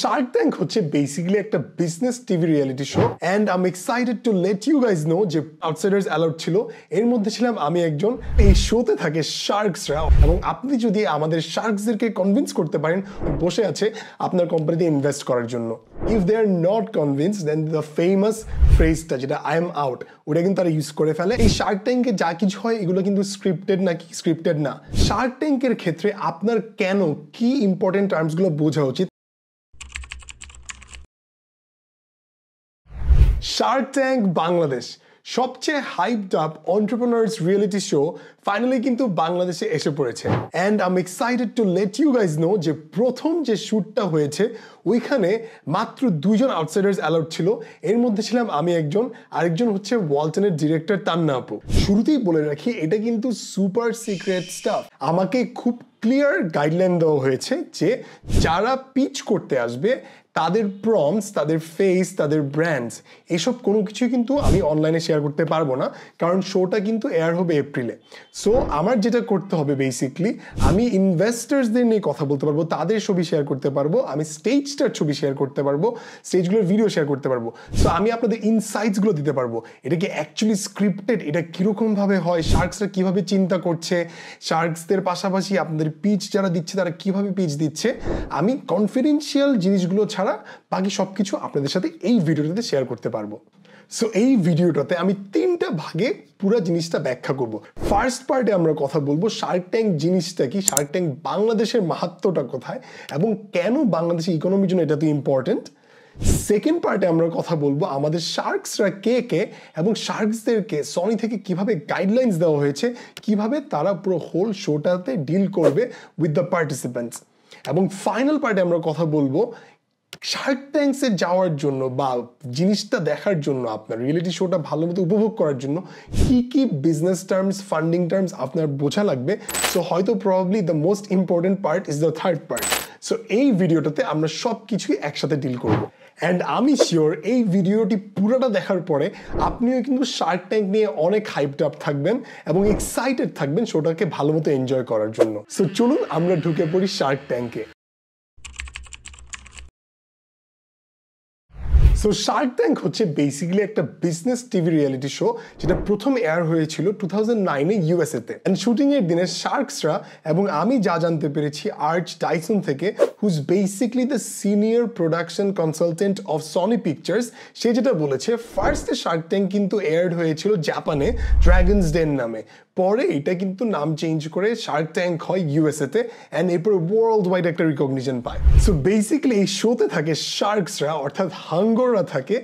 Shark tank হচ্ছে basically একটা business TV reality show and am excited to let you guys know যে outsiders allowed ছিল। এর মধ্যে ছিলাম আমি একজন। এই শোতে থাকে শার্কসরা এবং আপনি যদি আমাদের শার্কসদেরকে কনভিন্স করতে পারেন বসে আছে আপনার কোম্পানিতে ইনভেস্ট করার জন্য। If they are not convince then the famous ফ্রেজটা যেটা আই এম আউট ওটা কিন্তু তারা ইউজ করে ফেলে। এই শার্ক ট্যাঙ্কে যা কিছু হয়, এগুলো কিন্তু স্ক্রিপ্টেড নাকি স্ক্রিপ্টেড না। শার্ক ট্যাঙ্কের ক্ষেত্রে আপনার কেন কি ইম্পর্টেন্ট টার্মসগুলো বোঝা উচিত? শার্ক ট্যাঙ্ক বাংলাদেশ সবচেয়ে hyped up entrepreneurs reality show finally কিন্তু বাংলাদেশে এসে পড়েছে। And I'm excited to let you guys know যে প্রথম যে শ্যুটটা হয়েছে, ওইখানে মাত্র দুইজন আউটসাইডার্স অ্যালাউড ছিল। এর মধ্যে ছিলাম আমি একজন, আরেকজন হচ্ছে ওয়ালটনের ডিরেক্টর তান্না আপু। শুরুতেই বলে রাখি, এটা কিন্তু সুপার সিক্রেট স্টাফ আমাকে খুব ক্লিয়ার গাইডলাইন দেওয়া হয়েছে যে যারা পিচ করতে আসবে তাদের প্রমস তাদের ফেস তাদের ব্র্যান্ডস এসব কোনো কিছু কিন্তু আমি অনলাইনে শেয়ার করতে পারব না, কারণ শোটা কিন্তু এয়ার হবে এপ্রিলে সো আমার যেটা করতে হবে বেসিকলি আমি ইনভেস্টার্সদের নিয়ে কথা বলতে পারব, তাদের ছবি শেয়ার করতে পারব, আমি স্টেজটার ছবি শেয়ার করতে পারব স্টেজগুলোর ভিডিও শেয়ার করতে পারব। সো আমি আপনাদের ইনসাইটসগুলো দিতে পারব। এটা কি অ্যাকচুয়ালি স্ক্রিপ্টেড এটা কীরকমভাবে হয় শার্কসরা কীভাবে চিন্তা করছে শার্কসদের পাশাপাশি আপনাদের পিচ যারা দিচ্ছে, তারা কীভাবে পিচ দিচ্ছে, আমি কনফিডেন্সিয়াল জিনিসগুলো ছাড়া বাকি সব কিছু আপনাদের সাথে এই ভিডিওটাতে শেয়ার করতে পারব। সো এই ভিডিওটাতে আমি তিনটা ভাগে পুরো জিনিসটা ব্যাখ্যা করব। ফার্স্ট পার্টে আমরা কথা বলব শার্ক ট্যাঙ্ক জিনিসটা কি? শার্ক ট্যাঙ্ক বাংলাদেশের মাহাত্মটা কোথায়? এবং কেন বাংলাদেশের ইকোনমির জন্য এটা তো ইম্পর্টেন্ট সেকেন্ড পার্টে আমরা কথা বলব আমাদের শার্কসরা কে কে এবং শার্কসদেরকে সনি থেকে কীভাবে গাইডলাইন্স দেওয়া হয়েছে? কীভাবে তারা পুরো হোল শোটাতে ডিল করবে উইথ দ্য পার্টিসিপেন্টস এবং ফাইনাল পার্টে আমরা কথা বলব শার্ক ট্যাঙ্কসে যাওয়ার জন্য বা জিনিসটা দেখার জন্য আপনার রিয়েলিটি শোটা ভালো মতো উপভোগ করার জন্য কি কি বিজনেস টার্মস ফান্ডিং টার্মস আপনার বোঝা লাগবে? সো হয়তো probably the most important part is the third part so এই ভিডিওটাতে আমরা সব কিছুই একসাথে ডিল করব। অ্যান্ড আমি শিওর এই ভিডিওটি পুরোটা দেখার পরে আপনিও কিন্তু শার্ক ট্যাঙ্ক নিয়ে অনেক হাইপড আপ থাকবেন এবং এক্সাইটেড থাকবেন শোটাকে ভালো মতো এনজয় করার জন্য। সো চলুন আমরা ঢুকে পড়ি শার্ক ট্যাঙ্কে সো শার্ক ট্যাঙ্ক হচ্ছে বেসিক্যালি একটা বিজনেস টিভি রিয়েলিটি শো যেটা প্রথম এয়ার হয়েছিল টু থাউজেন্ড নাইনে ইউএসএতে অ্যান্ড শুটিং এর দিনে শার্কসরা এবং আমি যা জানতে পেরেছি আর্চ টাইসন থেকে whose basically the senior production consultant of Sony Pictures সে যেটা বলেছে ফার্স্টে শার্ক ট্যাঙ্ক কিন্তু এয়ার্ড হয়েছিল জাপানে ড্রাগনস ডেন নামে। পরে এটা কিন্তু নাম চেঞ্জ করে শার্ক ট্যাঙ্ক হয় ইউএসএতে অ্যান্ড এরপর ওয়ার্ল্ড ওয়াইড একটা রিকগনিশন পায়। সো বেসিক্যালি এই শোতে থাকে শার্কসরা অর্থাৎ হাঙ্গররা থাকে,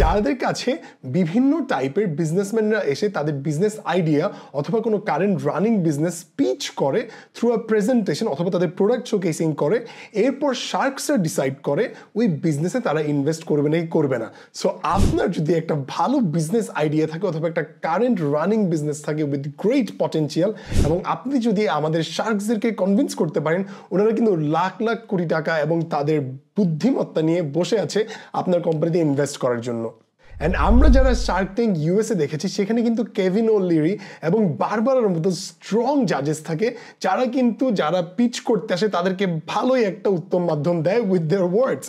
যাদের কাছে বিভিন্ন টাইপের বিজনেসম্যানরা এসে তাদের বিজনেস আইডিয়া অথবা কোনো কারেন্ট রানিং বিজনেস পিচ করে থ্রু আ প্রেজেন্টেশন অথবা তাদের প্রোডাক্ট শোকেসিং করে, এরপর শার্কসরা ডিসাইড করে ওই বিজনেসে তারা ইনভেস্ট করবে নাকি করবে না। সো আপনার যদি একটা ভালো বিজনেস আইডিয়া থাকে অথবা একটা কারেন্ট রানিং বিজনেস থাকে উইথ গ্রেট পটেন্সিয়াল এবং আপনি যদি আমাদের শার্কসদেরকে কনভিন্স করতে পারেন, ওনারা কিন্তু লাখ লাখ কোটি টাকা এবং তাদের বুদ্ধিমত্তা নিয়ে বসে আছে আপনার কোম্পানিতে ইনভেস্ট করার জন্য। অ্যান্ড আমরা যারা শার্ক ট্যাঙ্ক ইউএসএ দেখেছি, সেখানে কিন্তু কেভিন ও লিরি এবং বারবারের মতো স্ট্রং জাজেস থাকে, যারা কিন্তু যারা পিচ করতে আসে, তাদেরকে ভালোই একটা উত্তম মাধ্যম দেয় উইথ দেয়ার ওয়ার্ডস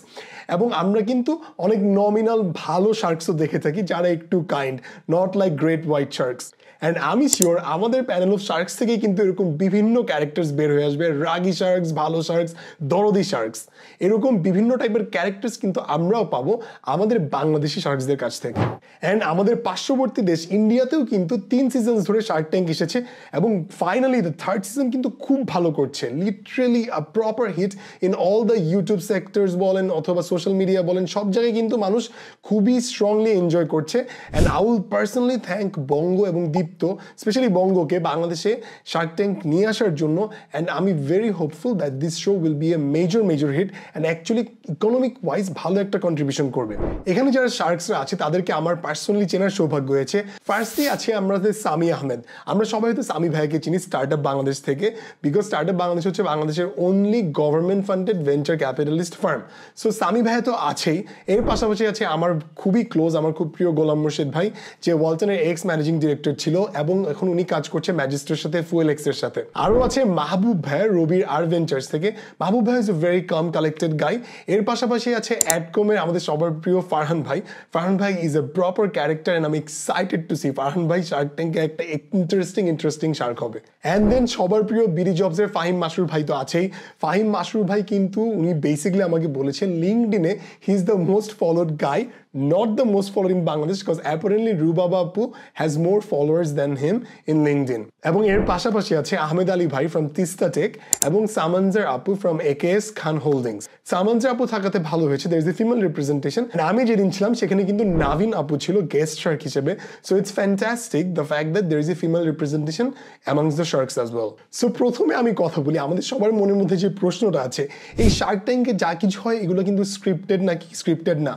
এবং আমরা কিন্তু অনেক নমিনাল ভালো শার্কসও দেখে থাকি, যারা একটু kind not like great white sharks and আমি শিওর আমাদের প্যানেল অফ শার্কস থেকেই কিন্তু এরকম বিভিন্ন ক্যারেক্টার্স বের হয়ে আসবে। রাগি শার্কস ভালো শার্কস দরদি শার্কস এরকম বিভিন্ন টাইপের ক্যারেক্টার্স কিন্তু আমরাও পাবো আমাদের বাংলাদেশি শার্কসদের কাছ থেকে। অ্যান্ড আমাদের পার্শ্ববর্তী দেশ ইন্ডিয়াতেও কিন্তু তিন ধরে শার্ক ট্যাঙ্ক এসেছে এবং ফাইনালি দ্য থার্ড সিজন কিন্তু খুব ভালো করছে। Literally a proper hit in all the YouTube sectors বলেন অথবা সোশ্যাল মিডিয়া বলেন, সব জায়গায় কিন্তু মানুষ খুবই স্ট্রংলি এনজয় করছে। And I will personally thank Bongo এবং দীপ্ত স্পেশালি বঙ্গকে বাংলাদেশে শার্ক ট্যাঙ্ক নিয়ে আসার জন্য অ্যান্ড আমি very hopeful that this show will be a major major hit and actually economic wise ভালো একটা কন্ট্রিবিউশন করবে। এখানে যারা শার্কসরা আছে, তাদেরকে আমার পার্সোনালি চেনার সৌভাগ্য হয়েছে। ফার্স্টলি আছে আমাদের সামি আহমেদ আমরা সবাই হয়তো সামি ভাইকে চিনি স্টার্ট আপ বাংলাদেশ থেকে বিকজ স্টার্ট আপ বাংলাদেশ হচ্ছে বাংলাদেশের only government funded venture capitalist firm so Sami ভাই তো আছেই। এর পাশাপাশি আছে আমার খুবই ক্লোজ আমার খুব প্রিয় গোলাম মুর্শিদ ভাই, যে ওয়ালটনের এক্স ম্যানেজিং ডিরেক্টর ছিল। এবং এখন উনি কাজ করছে ম্যাজিস্ট্রের সাথে ফুয়েল এক্সের সাথে। আরও আছে মাহবুব ভাই, রবির আর ভেঞ্চার্স থেকে। মাহবুব ভাই is a very calm collected guy এর পাশাপাশি আছে অ্যাডকমের আমাদের সবার প্রিয় ফারহান ভাই। ফারহান ভাই is a proper character and আমি এক্সাইটেড টু সি ফারহান ভাই শার্ক ট্যাঙ্কে একটা ইন্টারেস্টিং ইন্টারেস্টিং শার্ক হবে। অ্যান্ড দেন সবার প্রিয় বিডি জবসের ফাহিম মাসুর ভাই তো আছেই। ফাহিম মাসুর ভাই কিন্তু উনি বেসিক্যালি আমাকে বলেছেন লিঙ্কডিনে he is the most followed guy not the most followed in Bangladesh because apparently Rubaba Apu has more followers than him in LinkedIn. এবং এর পাশাপাশি আছে আহমেদ আলী ভাই ফ্রম তিস্তা টেক এবং সামানজার আপু from AKS Khan holdings Samanjar আপু থাকাতে ভালো হয়েছে। There is a female representation আমি যেদিন ছিলাম, সেখানে কিন্তু নাভিন আপু ছিল গেস্ট শার্ক হিসেবে। So it's fantastic the fact that there is a female representation amongst the sharks as well so প্রথমে আমি কথা বলি, আমাদের সবার মনের মধ্যে যে প্রশ্নটা আছে, এই শার্ক ট্যাঙ্কে যা কিছু হয়, এগুলো কিন্তু স্ক্রিপ্টেড নাকি স্ক্রিপ্টেড না?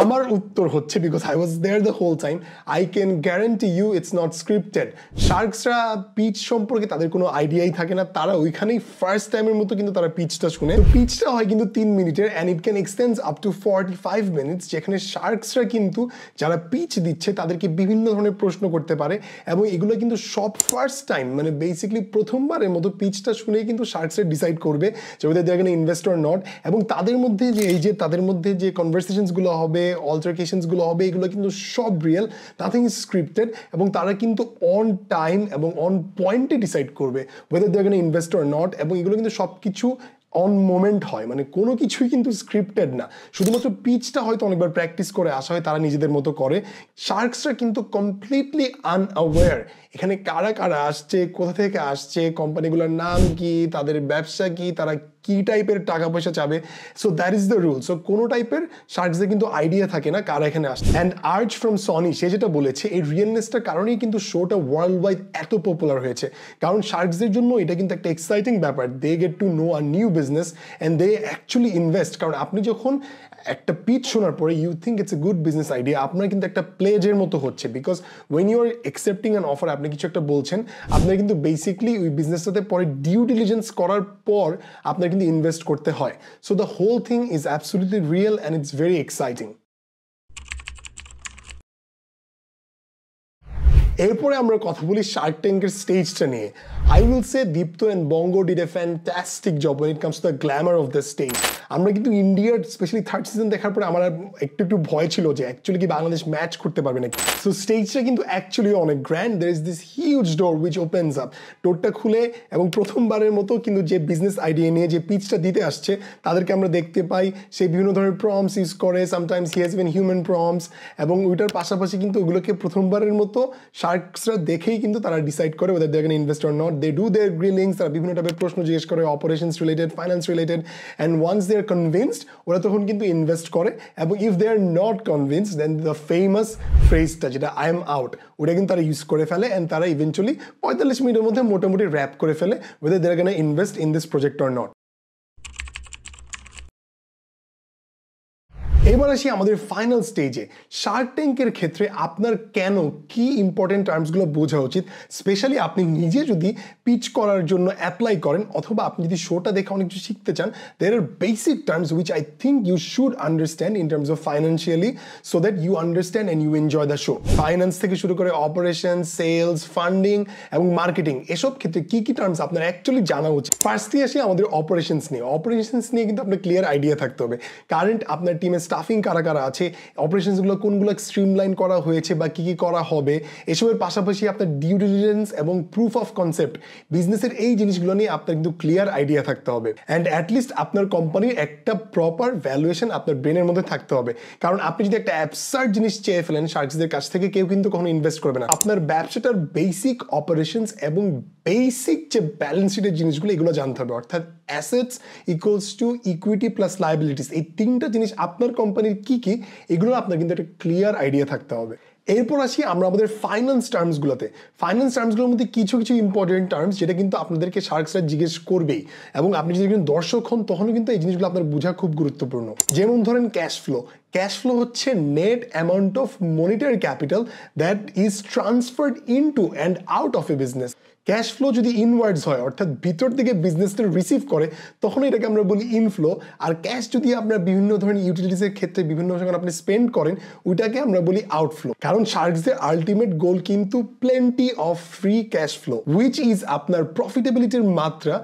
আমার উত্তর হচ্ছে because I was there the whole time I can guarantee you it's not scripted শার্কসরা pitch সম্পর্কে তাদের কোনো আইডিয়াই থাকে না, তারা ওইখানেই ফার্স্ট টাইমের মতো কিন্তু তারা পিচটা শুনে। পিচটা হয় কিন্তু তিন মিনিটের and it can extends up to forty five minutes যেখানে শার্কসরা কিন্তু যারা পিচ দিচ্ছে, তাদেরকে বিভিন্ন ধরনের প্রশ্ন করতে পারে, এবং এগুলো কিন্তু সব ফার্স্ট টাইম মানে বেসিকলি প্রথমবারের মতো পিচটা শুনেই কিন্তু শার্কসরা ডিসাইড করবে যে ওদের দেখেন ইনভেস্টর নট এবং তাদের মধ্যে যে, এই যে তাদের মধ্যে যে কনভারসেশনসগুলো হবে অল্টারকেশনসগুলো হবে, এগুলো কিন্তু সব রিয়েল নাথিং ইজ স্ক্রিপ্টেড এবং তারা কিন্তু অন টাইম এবং অন পয়েন্টে ডিসাইড করবে whether they're invest or not এবং এগুলো কিন্তু সব কিছু অন মোমেন্ট হয়। মানে কোনো কিছুই কিন্তু স্ক্রিপ্টেড না। শুধুমাত্র পিচটা হয়তো অনেকবার প্র্যাকটিস করে আসা হয়, তারা নিজেদের মতো করে। শার্কসরা কিন্তু কমপ্লিটলি আনঅ্যাওয়ার এখানে কারা কারা আসছে, কোথা থেকে আসছে কোম্পানিগুলোর নাম কি, তাদের ব্যবসা কি, তারা কি টাইপের টাকা পয়সা চাবে? So that is the rule so কোনো টাইপের শার্কসদের কিন্তু আইডিয়া থাকে না কারা এখানে আসছে। অ্যান্ড আর্চ ফ্রম সনি সে যেটা বলেছে, এই রিয়েলনেসটার কারণেই কিন্তু শোটা ওয়ার্ল্ড ওয়াইড এত পপুলার হয়েছে। কারণ শার্কসদের জন্য এটা কিন্তু একটা এক্সাইটিং ব্যাপার। They get to know a new business and they actually invest কারণ আপনি যখন একটা পিচ শোনার পরে you think it's a good business idea আপনার কিন্তু একটা প্লেজের মতো হচ্ছে। Because when you are accepting an offer আপনি কিছু একটা বলছেন, আপনার কিন্তু বেসিকলি ওই বিজনেসটাতে পরে ডিউ ডিলিজেন্স করার পর আপনার কিন্তু ইনভেস্ট করতে হয়। So the whole thing is absolutely real and it's very exciting এরপরে আমরা কথা বলি শার্ক ট্যাঙ্কের স্টেজটা নিয়ে। I will say Deepto and Bongo did a fantastic job it comes the glamour of the stage আমরা কিন্তু ইন্ডিয়ার স্পেশালি থার্ড সিজন দেখার পরে আমার একটু একটু ভয় ছিল যে অ্যাকচুয়ালি কি বাংলাদেশ ম্যাচ করতে পারবে নাকি। সো স্টেজটা কিন্তু অ্যাকচুয়ালি অনেক grand there is this huge door which opens up ডোরটা খুলে এবং প্রথমবারের মতো কিন্তু যে বিজনেস আইডিয়া নিয়ে যে পিচটা দিতে আসছে, তাদেরকে আমরা দেখতে পাই। সে বিভিন্ন ধরনের প্রমস ইউজ করে। Sometimes he has been human props এবং ওইটার পাশাপাশি কিন্তু ওগুলোকে প্রথমবারের মতো শার্কসরা দেখেই কিন্তু তারা ডিসাইড করে ওদের দেখেন invest or not they do their grillings তারা বিভিন্ন টাইপের প্রশ্ন জিজ্ঞেস করে operations related finance related and once they are convinced ওরা তখন কিন্তু ইনভেস্ট করে, এবং if they are not convinced then the famous ফ্রেজটা যেটা আই এম আউট ওটা কিন্তু তারা ইউজ করে ফেলে অ্যান্ড তারা ইভেন্চুয়ালি পঁয়তাল্লিশ মিনিটের মধ্যে মোটামুটি র্যাপ করে ফেলে ওদের they're gonna invest in this project or not এবার আসি আমাদের ফাইনাল স্টেজে শার্ক ট্যাঙ্কের ক্ষেত্রে আপনার কেন কি ইম্পর্টেন্ট টার্মসগুলো বোঝা উচিত? স্পেশালি আপনি নিজে যদি পিচ করার জন্য অ্যাপ্লাই করেন অথবা আপনি যদি শোটা দেখে অনেক কিছু শিখতে চান there are basic terms which I think you should understand in terms of financially so that you understand and you enjoy the show finance থেকে শুরু করে অপারেশন সেলস ফান্ডিং এবং মার্কেটিং এসব ক্ষেত্রে কি কি টার্মস আপনার অ্যাকচুয়ালি জানা উচিত? ফার্স্টলি আসি আমাদের অপারেশনস নিয়ে। অপারেশনস নিয়ে কিন্তু আপনার ক্লিয়ার আইডিয়া থাকতে হবে। কারেন্ট আপনার টিমের স্টাফিং কারা কারা আছে অপারেশনসগুলো কোনগুলো স্ট্রিমলাইন করা হয়েছে বা কী কী করা হবে, এসবের পাশাপাশি আপনার ডিউ ডিলিজেন্স এবং প্রুফ অফ কনসেপ্ট বিজনেসের এই জিনিসগুলো নিয়ে আপনার কিন্তু ক্লিয়ার আইডিয়া থাকতে হবে। অ্যান্ড অ্যাটলিস্ট আপনার কোম্পানির একটা প্রপার ভ্যালুয়েশন আপনার ব্রেনের মধ্যে থাকতে হবে। কারণ আপনি যদি একটা অ্যাবসার্ড জিনিস চেয়ে ফেলেন শার্কসদের কাছ থেকে, কেউ কিন্তু কখনো ইনভেস্ট করবে না। আপনার ব্যবসাটার বেসিক অপারেশনস এবং বেসিক যে ব্যালেন্স শিটের জিনিসগুলো, এগুলো জানতে হবে। অর্থাৎ assets equals to equity plus liabilities এই তিনটা জিনিস আপনার কোম্পানির কি কি, এগুলো আপনার কিন্তু একটা ক্লিয়ার আইডিয়া থাকতে হবে। এরপর আসি আমরা আমাদের ফাইন্যান্স টার্মসগুলোতে ফাইন্যান্স টার্মসগুলোর মধ্যে কিছু কিছু ইম্পর্টেন্ট টার্মস যেটা কিন্তু আপনাদেরকে শার্কসরা জিজ্ঞেস করবেই। এবং আপনি যদি একজন দর্শক হন, তখনও কিন্তু এই জিনিসগুলো আপনার বোঝা খুব গুরুত্বপূর্ণ। যেমন ধরেন ক্যাশ ফ্লো ক্যাশ ফ্লো হচ্ছে net amount of monetary capital that is transferred into and out of a business cash flow যদি ইনওয়ার্ডস হয়, অর্থাৎ ভিতর থেকে বিজনেসটা রিসিভ করে, তখন এটাকে আমরা বলি ইনফ্লো আর ক্যাশ যদি আপনার বিভিন্ন ধরনের ইউটিলিটিসের ক্ষেত্রে বিভিন্ন যখন আপনি স্পেন্ড করেন, ওইটাকে আমরা বলি আউটফ্লো কারণ শার্কসদের আলটিমেট গোল কিন্তু plenty of free cash flow which is আপনার প্রফিটেবিলিটির মাত্রা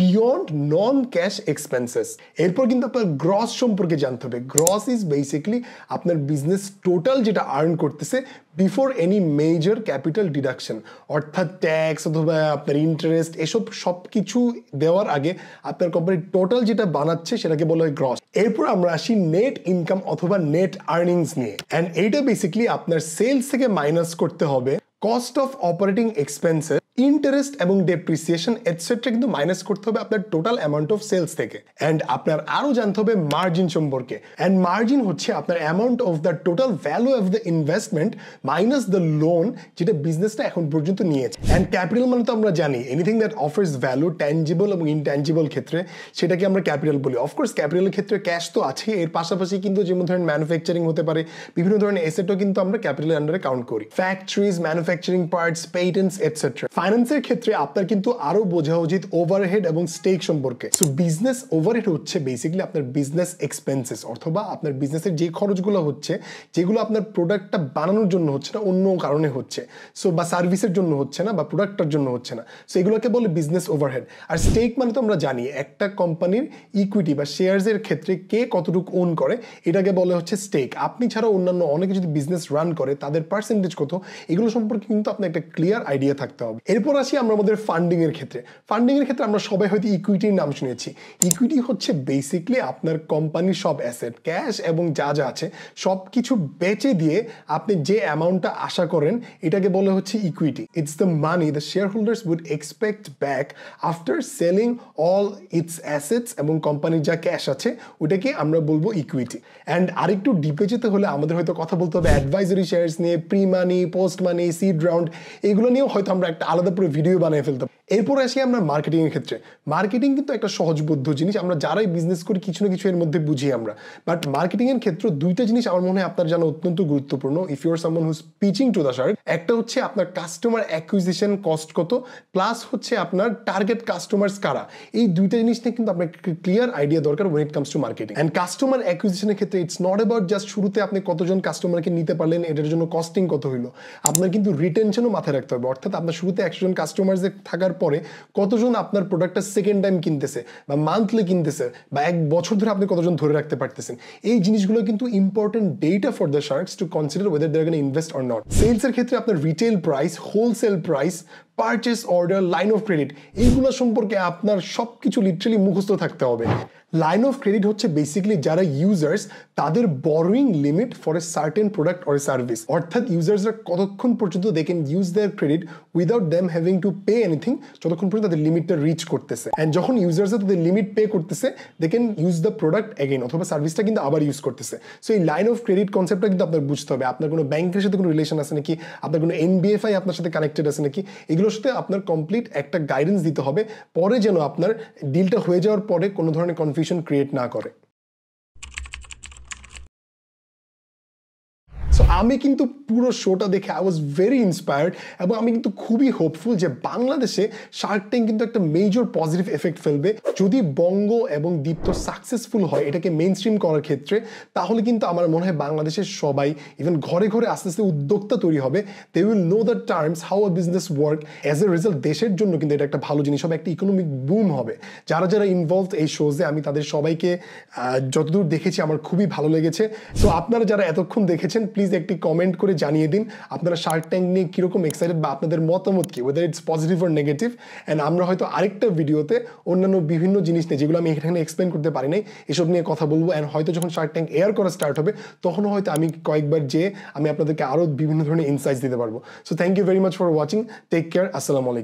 বিয়ন্ড নন ক্যাশ এক্সপেন্সেস এরপর কিন্তু আপনার গ্রস সম্পর্কে জানতে হবে। গ্রস ইজ বেসিকলি আপনার বিজনেস টোটাল যেটা আর্ন করতেছে before any major capital deduction অর্থাৎ ট্যাক্স অথবা আপনার ইন্টারেস্ট এসব সব কিছু দেওয়ার আগে আপনার কোম্পানি টোটাল যেটা বানাচ্ছে সেটাকে বলা হয় গ্রস এরপর আমরা আসি নেট ইনকাম অথবা নেট আর্নিংস নিয়ে। অ্যান্ড এইটা বেসিক্যালি আপনার সেলস থেকে মাইনাস করতে হবে cost of operating expenses interest এবং ডেপ্রিসিয়েশন এটসেট্রা কিন্তু মাইনাস করতে হবে আপনার টোটাল অ্যামাউন্ট অফ সেলস থেকে। অ্যান্ড আপনার আরও জানতে হবে মার্জিন সম্পর্কে। অ্যান্ড মার্জিন হচ্ছে আপনার amount of the total value of the investment minus the loan যেটা বিজনেসটা এখন পর্যন্ত নিয়েছে। অ্যান্ড ক্যাপিটাল মানে তো আমরা জানি anything that offers value tangible এবং ইনট্যাঞ্জিবল ক্ষেত্রে সেটাকে আমরা ক্যাপিটাল বলি। অফকোর্স ক্যাপিটালের ক্ষেত্রে ক্যাশ তো আছে এর পাশাপাশি কিন্তু যেমন ধরেন ম্যানুফ্যাকচারিং হতে পারে, বিভিন্ন ধরনের এসেটও কিন্তু আমরা ক্যাপিটালের আন্ডারে কাউন্ট করি। Factories manufacturing parts patents etcetera ফাইন্যান্সের ক্ষেত্রে আপনার কিন্তু আরও বোঝা উচিত ওভারহেড এবং স্টেক সম্পর্কে। সো বিজনেস ওভারহেড হচ্ছে বেসিক্যালি আপনার বিজনেস এক্সপেন্সেস অথবা আপনার বিজনেসের যে খরচগুলো হচ্ছে, যেগুলো আপনার প্রোডাক্টটা বানানোর জন্য হচ্ছে না, অন্য কারণে হচ্ছে। সো বা সার্ভিসের জন্য হচ্ছে না বা প্রোডাক্টটার জন্য হচ্ছে না। সো এগুলোকে বলে বিজনেস ওভারহেড আর স্টেক মানে তো আমরা জানি, একটা কোম্পানির ইকুইটি বা শেয়ারসের ক্ষেত্রে কে কতটুকু ওন করে, এটাকে বলে হচ্ছে স্টেক আপনি ছাড়া অন্যান্য অনেকে যদি বিজনেস রান করে, তাদের পার্সেন্টেজ কত, এগুলো সম্পর্কে কিন্তু আপনার একটা ক্লিয়ার আইডিয়া থাকতে হবে। এরপর আসি আমরা আমাদের ফান্ডিং এর ক্ষেত্রে। ফান্ডিং এর ক্ষেত্রে আমরা সবাই হয়তো ইকুইটির নাম শুনেছি। ইকুইটি হচ্ছে বেসিকলি আপনার কোম্পানির সব অ্যাসেট ক্যাশ এবং যা যা আছে সব কিছু বেচে দিয়ে আপনি যে অ্যামাউন্টটা আশা করেন, এটাকে বলে হচ্ছে equity it's the money the shareholders would expect back after selling all its assets এবং কোম্পানির যা ক্যাশ আছে, ওটাকে আমরা বলব ইকুইটি অ্যান্ড আরেকটু ডিপে যেতে হলে আমাদের হয়তো কথা বলতে হবে অ্যাডভাইজারি শেয়ার্স নিয়ে pre money post money seed round এগুলো নিয়েও হয়তো আমরা একটা আলাদা পুরো ভিডিও বানিয়ে ফেলতে এরপর আসি আমরা মার্কেটিং এর ক্ষেত্রে। মার্কেটিং কিন্তু একটা সহজবোধ্য জিনিস। আমরা যারাই বিজনেস করি, কিছু না কিছু এর মধ্যে বুঝি আমরা। বাট মার্কেটিং এর ক্ষেত্রে দুইটা জিনিস আমার মনে হয় আপনার জানা অত্যন্ত গুরুত্বপূর্ণ। If you're someone who's pitching to the shark একটা হচ্ছে আপনার কাস্টমার অ্যাকুইজিশন কস্ট কত প্লাস হচ্ছে আপনার টার্গেট কাস্টমার্স কারা। এই দুইটা জিনিস নিয়ে কিন্তু আপনার ক্লিয়ার আইডিয়া দরকার when it comes to marketing and customer অ্যাকুইজিশনের ক্ষেত্রে ইটস নট অ্যাবাউট জাস্ট শুরুতে আপনি কতজন কাস্টমারকে নিতে পারলেন, এটার জন্য কস্টিং কত হইল। আপনার কিন্তু রিটেনশনও মাথায় রাখতে হবে। অর্থাৎ আপনার শুরুতে একশো জন কাস্টমার্সের থাকার পরে কতজন আপনার প্রোডাক্টটা সেকেন্ড টাইম কিনতেছে বা মান্থলি কিনতেছে বা এক বছর ধরে আপনি কতজন ধরে রাখতে পারতেছেন, এই জিনিসগুলো কিন্তু important data for the sharks to consider whether they're invest or not সেলসের ক্ষেত্রে আপনার retail price wholesale price purchase order line of credit এইগুলো সম্পর্কে আপনার সব কিছু লিটারালি মুখস্থ থাকতে হবে। লাইন অফ ক্রেডিট হচ্ছে বেসিক্যালি যারা ইউজার্স তাদের borrowing limit for a certain product or service অর্থাৎ ইউজার্সরা কতক্ষণ পর্যন্ত they can use their credit without them having to pay anything যতক্ষণ পর্যন্ত তাদের লিমিটটা রিচ করতেছে। অ্যান্ড যখন ইউজার্সরা তাদের লিমিট পে করতেছে they can use the product again অথবা সার্ভিসটা কিন্তু আবার ইউজ করতেছে। সো এই লাইন অফ ক্রেডিট কনসেপ্টটা কিন্তু আপনার বুঝতে হবে। আপনার কোনো ব্যাংকের সাথে কোনো রিলেশন আছে নাকি? আপনার কোনো এনবিএফআই আপনার সাথে কানেক্টেড আছে নাকি? এগুলোর সাথে আপনার কমপ্লিট একটা গাইডেন্স দিতে হবে, পরে যেন আপনার ডিলটা হয়ে যাওয়ার পরে কোনো ধরনের কনফিউশন ক্রিয়েট না করে সো আমি কিন্তু পুরো শোটা দেখে আই ওয়াজ ভেরি ইন্সপায়ার্ড এবং আমি কিন্তু খুবই হোপফুল যে বাংলাদেশে শার্ক ট্যাঙ্ক কিন্তু একটা মেজর পজিটিভ এফেক্ট ফেলবে। যদি বঙ্গ এবং দীপ্ত সাকসেসফুল হয়, এটাকে মেইন স্ট্রিম করার ক্ষেত্রে, তাহলে কিন্তু আমার মনে হয় বাংলাদেশের সবাই ইভেন ঘরে ঘরে আস্তে আস্তে উদ্যোক্তা তৈরি হবে। They will know the terms how a business work as a result দেশের জন্য কিন্তু এটা একটা ভালো জিনিস হবে, একটা ইকোনমিক বুম হবে। যারা যারা ইনভলভ এই শোজে আমি তাদের সবাইকে যতদূর দেখেছি, আমার খুবই ভালো লেগেছে। সো আপনারা যারা এতক্ষণ দেখেছেন প্লিজ একটি কমেন্ট করে জানিয়ে দিন, আপনারা শার্ক ট্যাঙ্ক নিয়ে কীরকম এক্সাইটেড বা আপনাদের মতামত কি whether it's positive or negative and আমরা হয়তো আরেকটা ভিডিওতে অন্যান্য বিভিন্ন জিনিস নিয়ে, যেগুলো আমি এখানে এক্সপ্লেন করতে পারি নাই, এসব নিয়ে কথা বলব অ্যান্ড হয়তো যখন শার্ক ট্যাঙ্ক এয়ার করা স্টার্ট হবে, তখনও হয়তো আমি কয়েকবার যেয়ে আমি আপনাদেরকে আরও বিভিন্ন ধরনের ইনসাইটস দিতে পারব। So thank you very much for watching take care আসসালামু আলাইকুম।